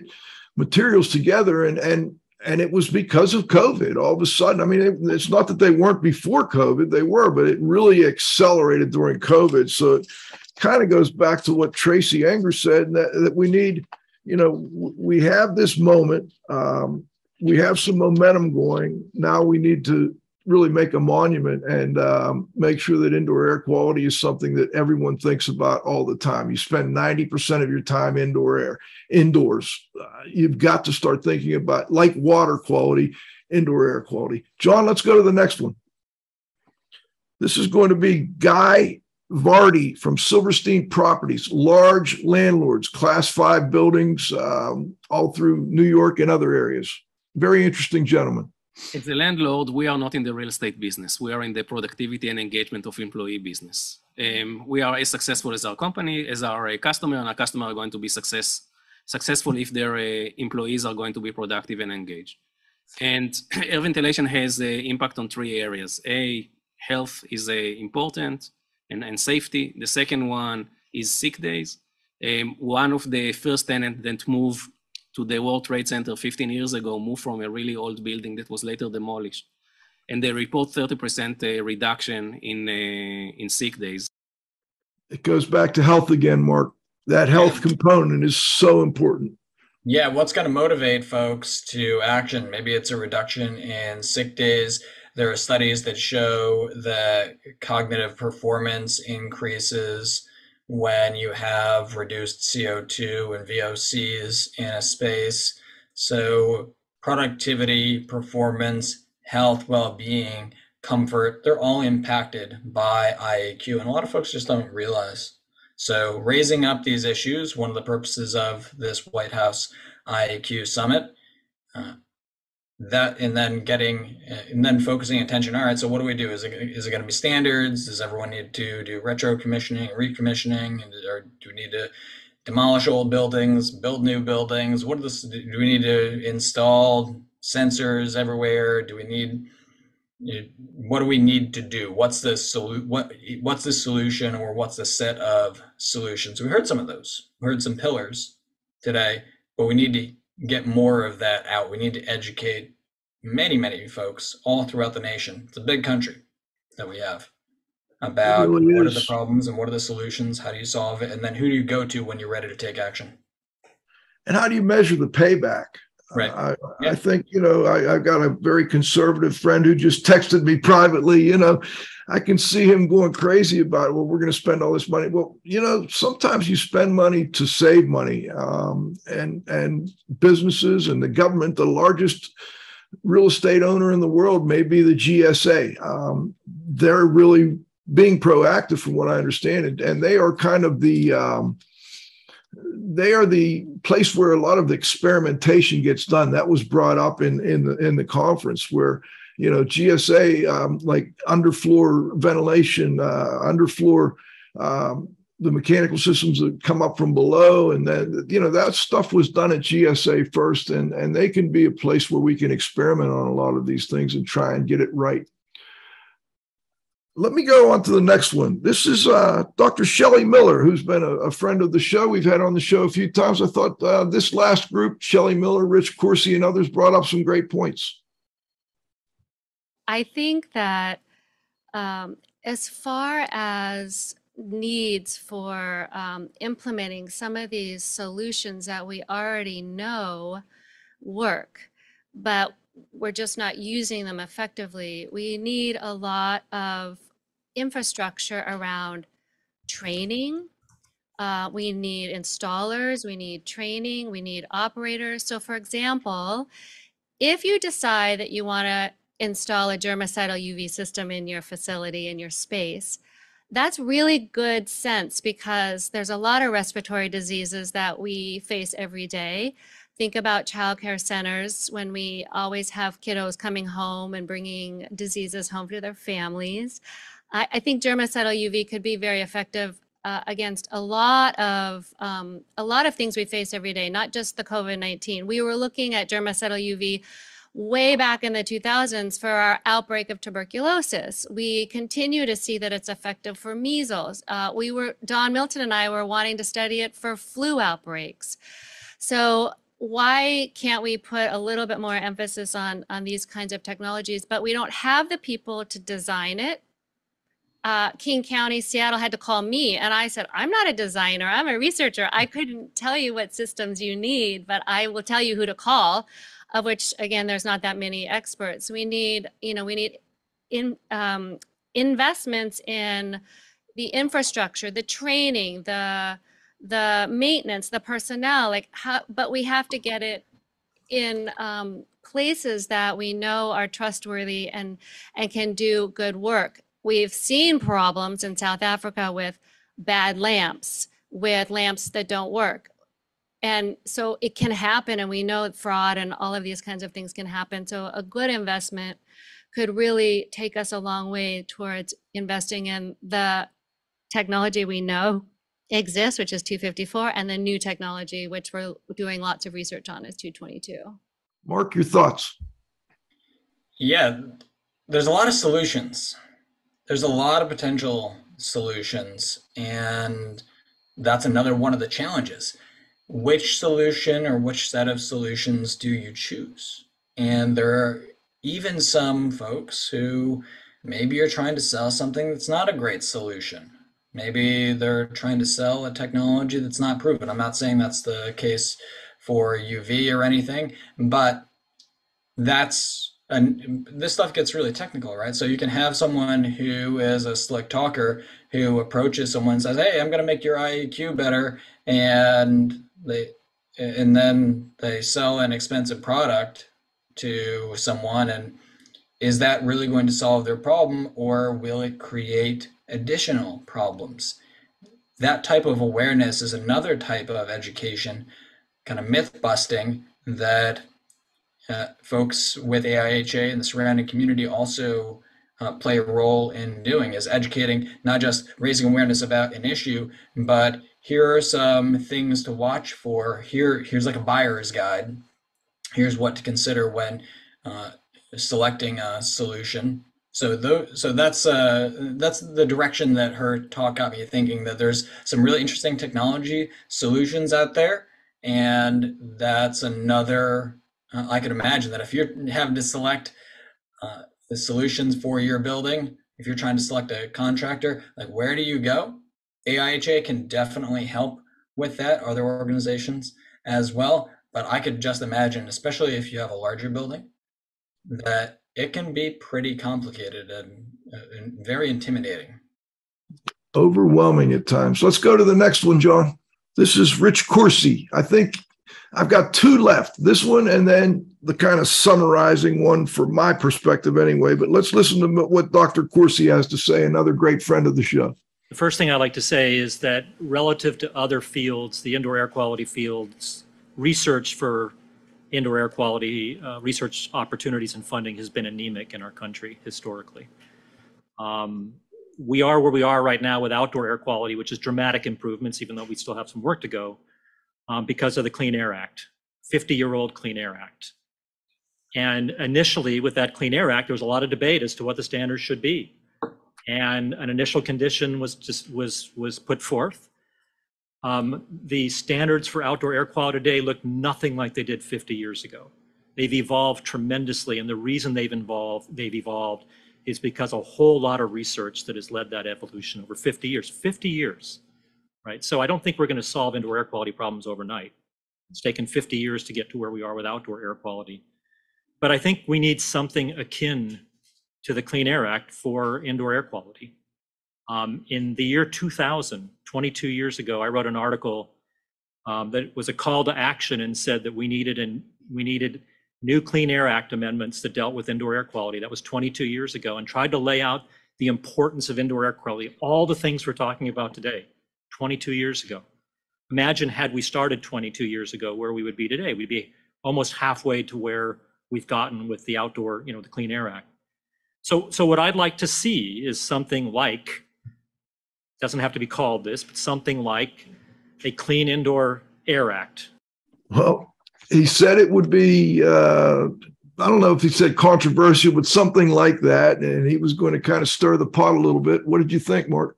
materials together, and and and it was because of COVID. All of a sudden, I mean, it, it's not that they weren't before COVID; they were, but it really accelerated during COVID. So it kind of goes back to what Tracy Enger said that that we need. You know, we have this moment. Um, we have some momentum going. Now we need to really make a monument and um, make sure that indoor air quality is something that everyone thinks about all the time. You spend 90% of your time indoor air, indoors. Uh, you've got to start thinking about, like water quality, indoor air quality. John, let's go to the next one. This is going to be Guy Vardy from Silverstein Properties, large landlords, class five buildings um, all through New York and other areas. Very interesting gentleman. As a landlord, we are not in the real estate business. We are in the productivity and engagement of employee business. Um, we are as successful as our company, as our uh, customer, and our customer are going to be success, successful if their uh, employees are going to be productive and engaged. And air ventilation has an impact on three areas. A, health is uh, important and, and safety. The second one is sick days. Um, one of the first tenants that moved to the World Trade Center 15 years ago moved from a really old building that was later demolished. And they report 30% uh, reduction in, uh, in sick days. It goes back to health again, Mark. That health component is so important. Yeah, what's going to motivate folks to action? Maybe it's a reduction in sick days. There are studies that show that cognitive performance increases when you have reduced CO2 and VOCs in a space. So productivity, performance, health, well-being, comfort, they're all impacted by IAQ. And a lot of folks just don't realize. So raising up these issues, one of the purposes of this White House IAQ summit, uh, that and then getting eh, and then focusing attention all right so what do we do? Is it, is it going to be standards? Does everyone need to do retro commissioning recommissioning? Or do we need to demolish old buildings build new buildings? What do we need to install sensors everywhere? Do we need what do we need to do? What's the solu- what what's the solution or what's the set of solutions? We heard some of those. We heard some pillars today but we need to get more of that out. We need to educate many, many folks all throughout the nation. It's a big country that we have about really what are the problems and what are the solutions, how do you solve it, and then who do you go to when you're ready to take action. And how do you measure the payback? Right. I, yeah. I think, you know, I, have got a very conservative friend who just texted me privately, you know, I can see him going crazy about, well, we're going to spend all this money. Well, you know, sometimes you spend money to save money. Um, and, and businesses and the government, the largest real estate owner in the world may be the GSA. Um, they're really being proactive from what I understand. And, and they are kind of the, um, they are the place where a lot of the experimentation gets done. That was brought up in in the in the conference where you know GSA um, like underfloor ventilation, uh, underfloor um, the mechanical systems that come up from below. And then, you know, that stuff was done at GSA first, and, and they can be a place where we can experiment on a lot of these things and try and get it right. Let me go on to the next one. This is uh, Dr. Shelley Miller, who's been a, a, friend of the show. We've had on the show a few times. I thought uh, this last group, Shelley Miller, Rich Corsi, and others, brought up some great points. I think that um, as far as needs for um, implementing some of these solutions that we already know work, but we're just not using them effectively. We need a lot of infrastructure around training. Uh, we need installers, we need training, we need operators. So, for example, if you decide that you want to install a germicidal UV system in your facility, in your space, that's really good sense because there's a lot of respiratory diseases that we face every day. Think about childcare centers when we always have kiddos coming home and bringing diseases home to their families. I, I think germicidal UV could be very effective uh, against a lot of um, a lot of things we face every day, not just the COVID-19. We were looking at germicidal UV way back in the 2000s for our outbreak of tuberculosis. We continue to see that it's effective for measles. Uh, we were, Don Milton and I were wanting to study it for flu outbreaks. So why can't we put a little bit more emphasis on, on these kinds of technologies, but we don't have the people to design it. Uh, King County, Seattle had to call me and I said, I'm not a designer, I'm a researcher. I couldn't tell you what systems you need, but I will tell you who to call of which again there's not that many experts. We need you know we need in um, investments in the infrastructure the training the the maintenance the personnel like how but we have to get it in um, places that we know are trustworthy and and can do good work we've seen problems in south africa with bad lamps with lamps that don't work. And so it can happen and we know fraud and all of these kinds of things can happen. So a good investment could really take us a long way towards investing in the technology we know exists which is 254 and the new technology which we're doing lots of research on is 222 mark your thoughts? Yeah there's a lot of solutions there's a lot of potential solutions and that's another one of the challenges which solution or which set of solutions do you choose? And there are even some folks who maybe you're trying to sell something that's not a great solution. Maybe they're trying to sell a technology that's not proven. I'm not saying that's the case for UV or anything, but that's and this stuff gets really technical, right? So you can have someone who is a slick talker who approaches someone and says, "Hey, I'm going to make your IEQ better," and they and then they sell an expensive product to someone and is that really going to solve their problem or will it create additional problems that type of awareness is another type of education kind of myth busting that uh, folks with aiha and the surrounding community also uh, play a role in doing is educating not just raising awareness about an issue but here are some things to watch for. Here, here's like a buyer's guide. Here's what to consider when uh, selecting a solution. So, though, so that's uh, that's the direction that her talk got me thinking. That there's some really interesting technology solutions out there, and that's another. Uh, I could imagine that if you're having to select uh, the solutions for your building, if you're trying to select a contractor, like where do you go? AIHA can definitely help with that, other organizations as well. But I could just imagine, especially if you have a larger building, that it can be pretty complicated and, and very intimidating. Overwhelming at times. Let's go to the next one, John. This is Rich Corsi. I think I've got two left this one and then the kind of summarizing one for my perspective, anyway. But let's listen to what Dr. Corsi has to say, another great friend of the show. The first thing I'd like to say is that relative to other fields, the indoor air quality fields, research for indoor air quality uh, research opportunities and funding has been anemic in our country historically. Um, we are where we are right now with outdoor air quality, which is dramatic improvements, even though we still have some work to go, um, because of the Clean Air Act, 50-year-old Clean Air Act. And initially, with that Clean Air Act, there was a lot of debate as to what the standards should be. And an initial condition was just was was put forth. Um, the standards for outdoor air quality today look nothing like they did 50 years ago. They've evolved tremendously, and the reason they've evolved they've evolved is because a whole lot of research that has led that evolution over 50 years. 50 years, right? So I don't think we're going to solve indoor air quality problems overnight. It's taken 50 years to get to where we are with outdoor air quality. But I think we need something akin to the Clean Air Act for indoor air quality. Um, in the year 2000, 22 years ago, I wrote an article um, that was a call to action and said that we needed and we needed new Clean Air Act amendments that dealt with indoor air quality. That was 22 years ago, and tried to lay out the importance of indoor air quality, all the things we're talking about today, 22 years ago. Imagine had we started 22 years ago, where we would be today. We'd be almost halfway to where we've gotten with the outdoor, you know, the Clean Air Act. So, so what I'd like to see is something like, doesn't have to be called this, but something like a Clean Indoor Air Act. Well, he said it would be uh, I don't know if he said controversial, but something like that, and he was going to kind of stir the pot a little bit. What did you think, Mark?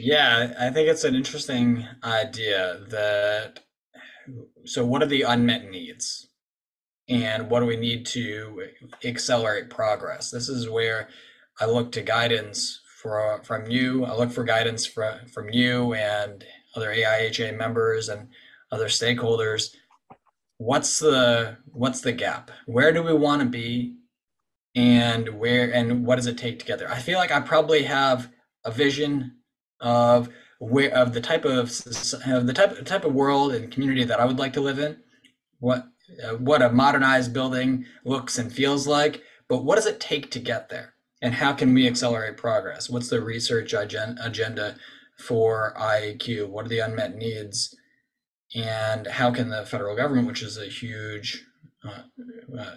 Yeah, I think it's an interesting idea that so what are the unmet needs? And what do we need to accelerate progress? This is where I look to guidance for, from you. I look for guidance from, from you and other AIHA members and other stakeholders what's the what's the gap? Where do we want to be? And where and what does it take to get there? I feel like I probably have a vision of where of the type of, the type type of world and community that I would like to live in. What uh, what a modernized building looks and feels like, but what does it take to get there? And how can we accelerate progress? What's the research agenda for IAQ? What are the unmet needs? and how can the federal government, which is a huge uh, uh,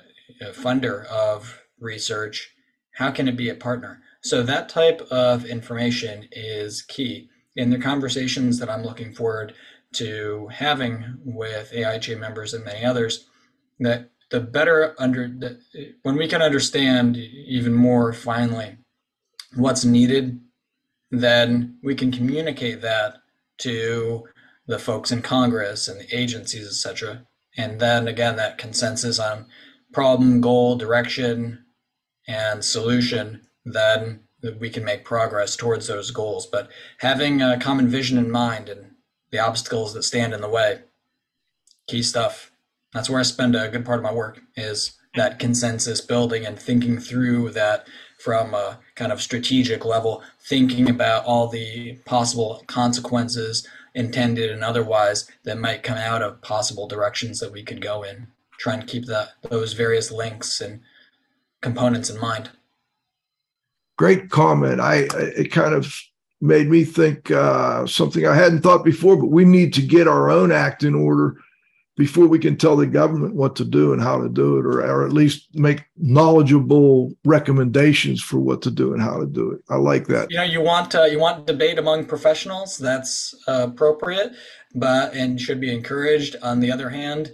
funder of research, how can it be a partner? So that type of information is key in the conversations that I'm looking forward to having with AIHA members and many others. That the better under the, when we can understand even more finely what's needed, then we can communicate that to the folks in Congress and the agencies, etc. And then again, that consensus on problem, goal, direction, and solution, then we can make progress towards those goals. But having a common vision in mind and the obstacles that stand in the way, key stuff. That's where I spend a good part of my work is that consensus building and thinking through that from a kind of strategic level, thinking about all the possible consequences intended and otherwise that might come out of possible directions that we could go in trying to keep that those various links and components in mind great comment i it kind of made me think uh, something i hadn't thought before but we need to get our own act in order before we can tell the government what to do and how to do it, or, or at least make knowledgeable recommendations for what to do and how to do it. I like that. You know, you want uh, you want debate among professionals. That's appropriate, but and should be encouraged. On the other hand,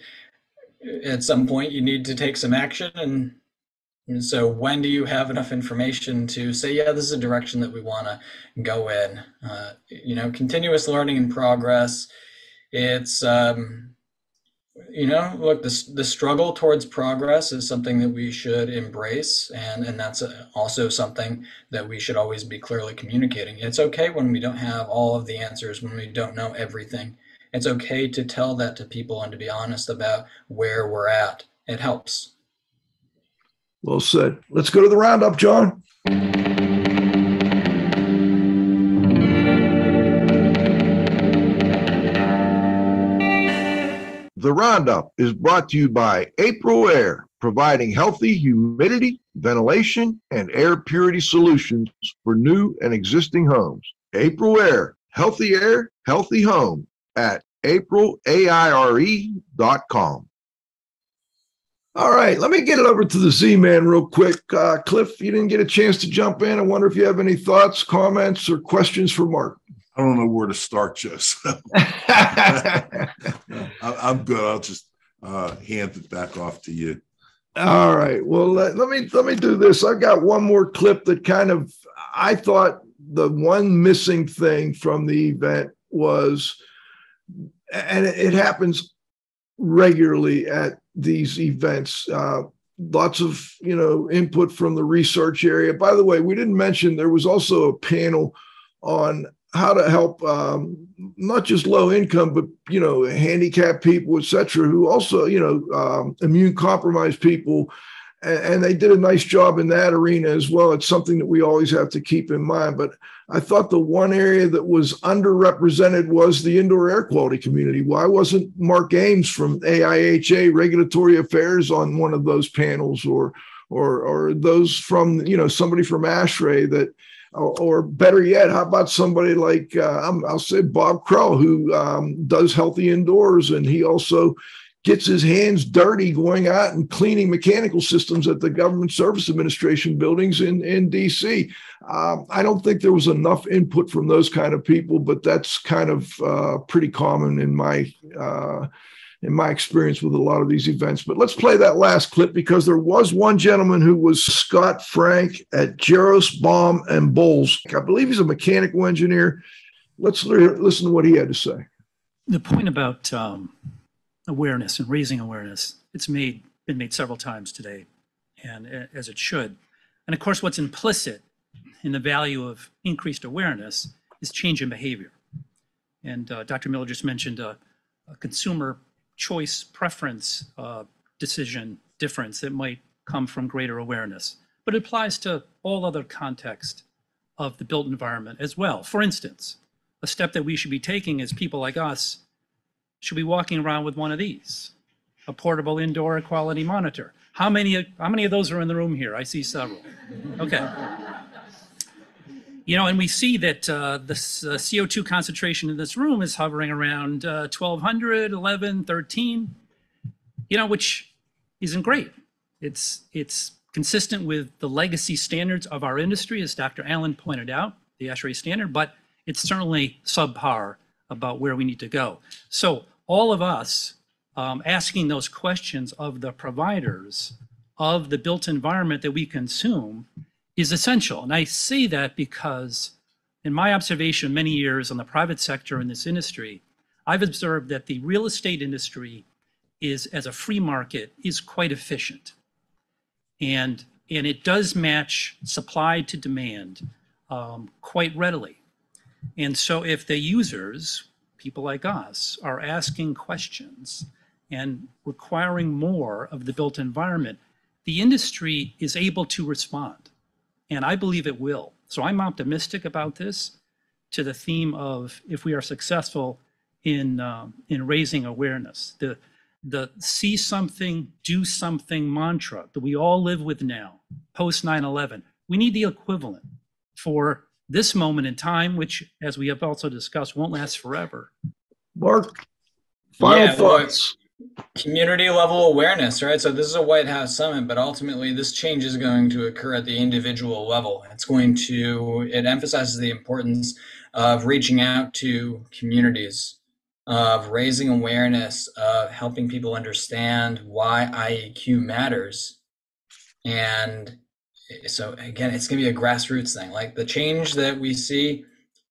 at some point you need to take some action and. And so, when do you have enough information to say, yeah, this is a direction that we want to go in? Uh, you know, continuous learning and progress. It's um, you know, look, the, the struggle towards progress is something that we should embrace. And, and that's also something that we should always be clearly communicating. It's okay when we don't have all of the answers, when we don't know everything. It's okay to tell that to people and to be honest about where we're at. It helps. Well said. Let's go to the roundup, John. The Roundup is brought to you by Aprilaire, providing healthy humidity, ventilation, and air purity solutions for new and existing homes. Aprilaire, healthy air, healthy home at aprilaire.com. All right, let me get it over to the Z Man real quick. Uh, Cliff, you didn't get a chance to jump in. I wonder if you have any thoughts, comments, or questions for Mark. I don't know where to start, Joe. So. I, am good. I'll just uh, hand it back off to you. All right. Well, let, let me let me do this. I've got one more clip that kind of I thought the one missing thing from the event was, and it, it happens regularly at these events. Uh, lots of you know input from the research area. By the way, we didn't mention there was also a panel on how to help um, not just low income, but you know handicapped people, etc., who also you know um, immune compromised people and, they did a nice job in that arena as well. It's something that we always have to keep in mind. But I thought the one area that was underrepresented was the indoor air quality community. Why wasn't Mark Ames from AIHA Regulatory Affairs on one of those panels, or or or those from you know somebody from ASHRAE that? Or, or better yet, how about somebody like uh, I'll say Bob Krell, who um, does healthy indoors, and he also gets his hands dirty going out and cleaning mechanical systems at the Government Service Administration buildings in, in DC. Um, I don't think there was enough input from those kind of people, but that's kind of uh, pretty common in my uh, in my experience with a lot of these events. But let's play that last clip because there was one gentleman who was Scott Frank at Jaros Baum and Bolles. I believe he's a mechanical engineer. Let's listen to what he had to say. The point about um, awareness and raising awareness. It's made been made several times today, and as it should. And of course, what's implicit in the value of increased awareness is change in behavior. And uh, Dr. Miller just mentioned a, a consumer choice preference uh, decision difference that might come from greater awareness, but it applies to all other context of the built environment as well. For instance, a step that we should be taking as people like us should be walking around with one of these, a portable indoor quality monitor. How many, how many of those are in the room here? I see several. Okay. You know, and we see that uh, the uh, CO2 concentration in this room is hovering around uh, 1200, 11, 13, you know, which isn't great. It's, it's consistent with the legacy standards of our industry, as Dr. Allen pointed out, the ASHRAE standard, but it's certainly subpar about where we need to go. So all of us um, asking those questions of the providers of the built environment that we consume is essential. And I say that because in my observation many years on the private sector in this industry, I've observed that the real estate industry is, as a free market, is quite efficient. And, and it does match supply to demand um, quite readily. And so if the users, people like us, are asking questions and requiring more of the built environment, the industry is able to respond. And I believe it will. So I'm optimistic about this to the theme of if we are successful in, um, in raising awareness. The, the see something, do something mantra that we all live with now, post 9 11, we need the equivalent for this moment in time, which, as we have also discussed, won't last forever. Mark, final yeah, thoughts. community level awareness, right? So this is a White House summit, but ultimately this change is going to occur at the individual level. It's going to it emphasizes the importance of reaching out to communities, of raising awareness, of helping people understand why IEQ matters, and so again, it's going to be a grassroots thing. Like the change that we see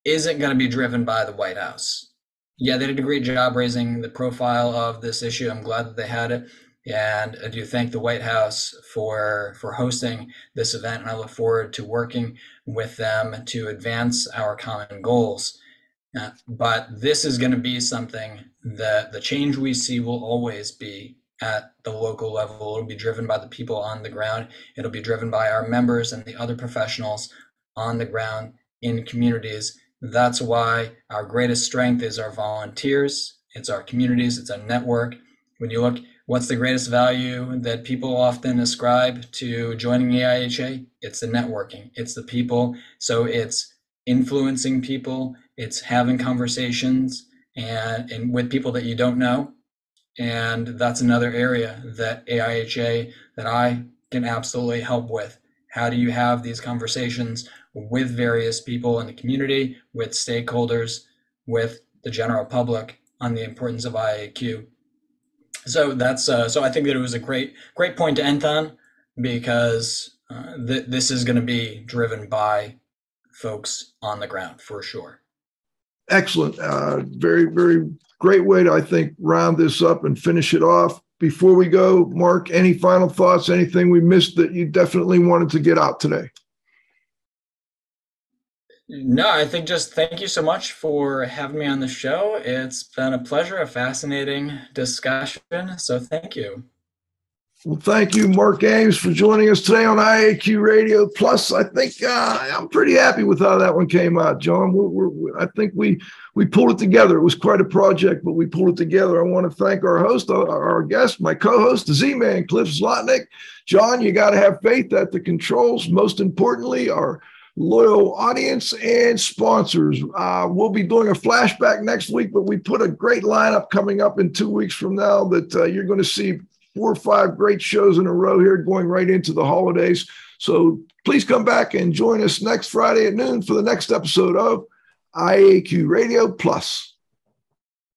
isn't going to be driven by the White House. Yeah, they did a great job raising the profile of this issue. I'm glad that they had it, and I do thank the White House for for hosting this event, and I look forward to working with them to advance our common goals. Uh, but this is going to be something that the change we see will always be at the local level. It'll be driven by the people on the ground. It'll be driven by our members and the other professionals on the ground in communities. That's why our greatest strength is our volunteers, it's our communities, it's our network. When you look, what's the greatest value that people often ascribe to joining AIHA? It's the networking, it's the people. So it's influencing people, it's having conversations and, and with people that you don't know And that's another area that AIHA that I can absolutely help with. How do you have these conversations with various people in the community, with stakeholders, with the general public on the importance of IAQ? So that's uh, so I think that it was a great great point to end on because uh, th- this is going to be driven by folks on the ground for sure. Excellent. Uh, very, very great way to, I think, round this up and finish it off. Before we go, Mark, any final thoughts? Anything we missed that you definitely wanted to get out today? No, I think just thank you so much for having me on the show. It's been a pleasure, a fascinating discussion. So thank you. Well, thank you, Mark Ames, for joining us today on IAQ Radio. Plus, I think uh, I'm pretty happy with how that one came out, John. We're, we're, I think we we pulled it together. It was quite a project, but we pulled it together. I want to thank our host, our, our guest, my co-host, the Z-Man, Cliff Zlotnick. John, you got to have faith that the controls, most importantly, our loyal audience and sponsors. Uh, we'll be doing a flashback next week, but we put a great lineup coming up in two weeks from now that uh, you're going to see four or five great shows in a row here going right into the holidays. So please come back and join us next Friday at noon for the next episode of IAQ Radio Plus.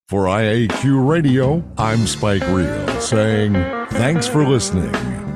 For IAQ Radio, I'm Spike Reel saying thanks for listening.